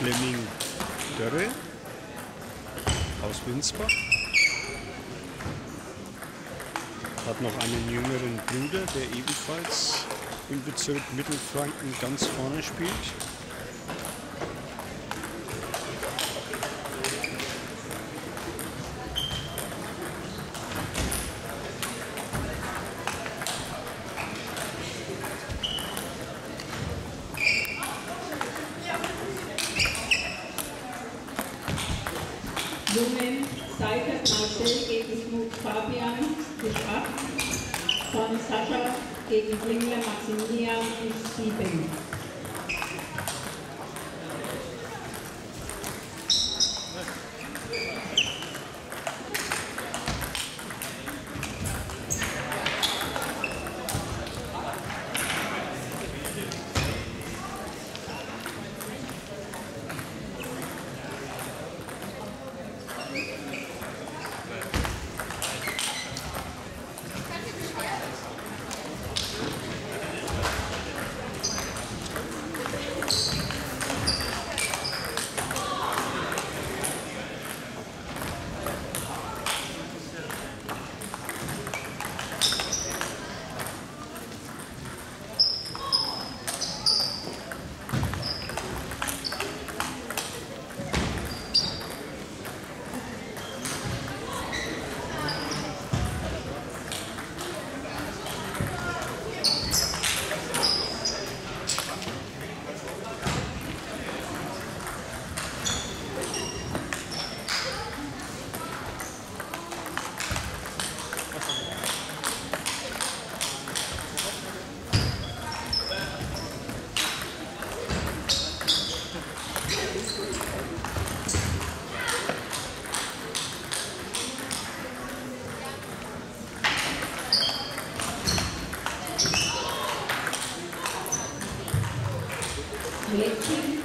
Flemming Dörre aus Winsbach. Hat noch einen jüngeren Bruder, der ebenfalls im Bezirk Mittelfranken ganz vorne spielt. Jungen Seifert Marcel gegen Knut Fabian 8, von Sascha gegen Klingler Maximilian ist 7. collecting